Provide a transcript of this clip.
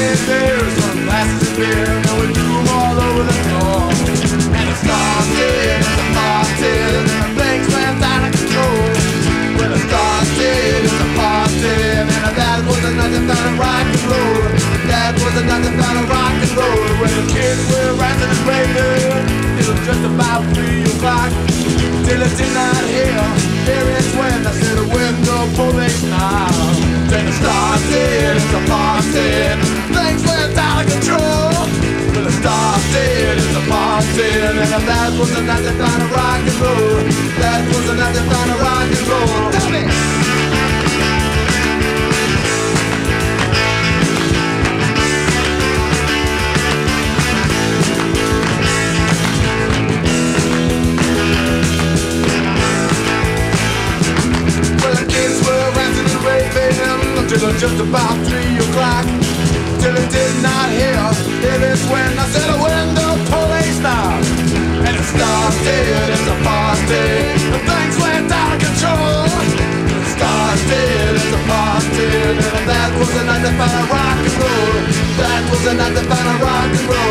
many beers, glasses of beer, and we all over the floor. And started, and out of control. Started, and was rock and roll. That was rock and roll. When the kids were and just about three o'clock. Till it's in out here, here it's where. That was the night they found a rock and roll. That was the night they found a rock and roll. Tell me. And until just about three o'clock. Till it did not hear. It is when I said oh, when the was the night that rock and roll. That was the night that rock and roll.